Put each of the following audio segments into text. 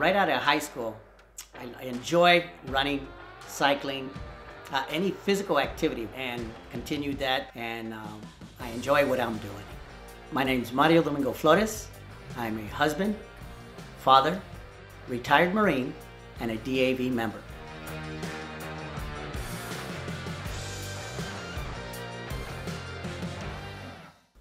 Right out of high school, I, I enjoy running, cycling, uh, any physical activity, and continued that, and um, I enjoy what I'm doing. My name is Mario Domingo Flores. I'm a husband, father, retired Marine, and a DAV member.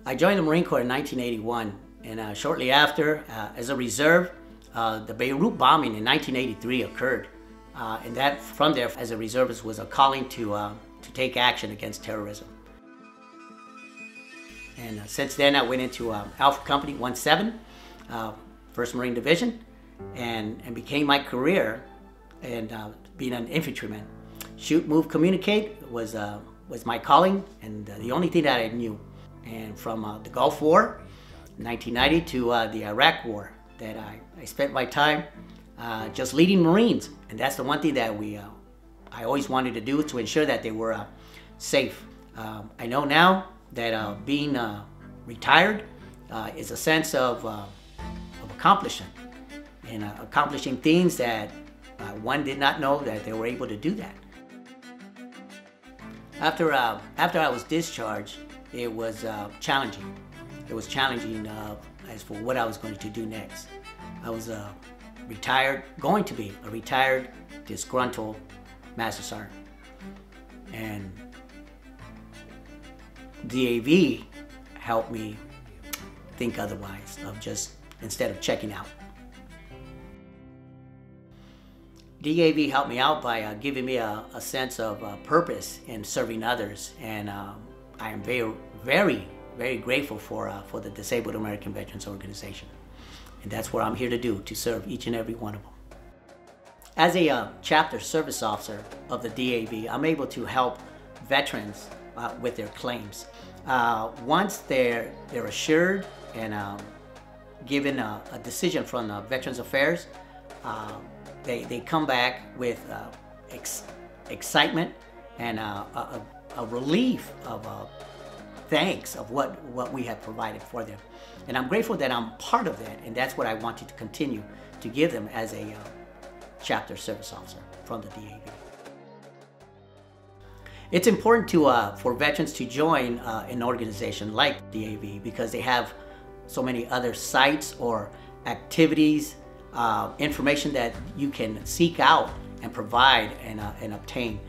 I joined the Marine Corps in 1981, and uh, shortly after, uh, as a reserve, uh, the Beirut bombing in 1983 occurred. Uh, and that, from there, as a reservist, was a calling to, uh, to take action against terrorism. And uh, since then, I went into Alpha Company 17, 1st Marine Division, and, and became my career and being an infantryman. Shoot, move, communicate was, was my calling, and the only thing that I knew and from uh, the Gulf War, 1990, to uh, the Iraq War, that I, I spent my time uh, just leading Marines. And that's the one thing that we, uh, I always wanted to do to ensure that they were uh, safe. Um, I know now that uh, being retired is a sense of, of accomplishment and accomplishing things that one did not know that they were able to do that. After, after I was discharged, it was uh, challenging. It was challenging uh, as for what I was going to do next. I was a retired, going to be a retired, disgruntled Master Sergeant. And DAV helped me think otherwise, of just instead of checking out. DAV helped me out by uh, giving me a, a sense of uh, purpose in serving others and um, I am very, very, very grateful for, uh, for the Disabled American Veterans Organization. And that's what I'm here to do, to serve each and every one of them. As a uh, chapter service officer of the DAV, I'm able to help veterans uh, with their claims. Uh, once they're, they're assured and um, given a, a, decision from Veterans Affairs, um, they, they come back with uh, ex excitement and uh, a, a relief of thanks of what, what we have provided for them. And I'm grateful that I'm part of that, and that's what I want you to continue to give them as a uh, chapter service officer from the DAV. It's important to, uh, for veterans to join uh, an organization like DAV because they have so many other sites or activities, uh, information that you can seek out and provide and, uh, and obtain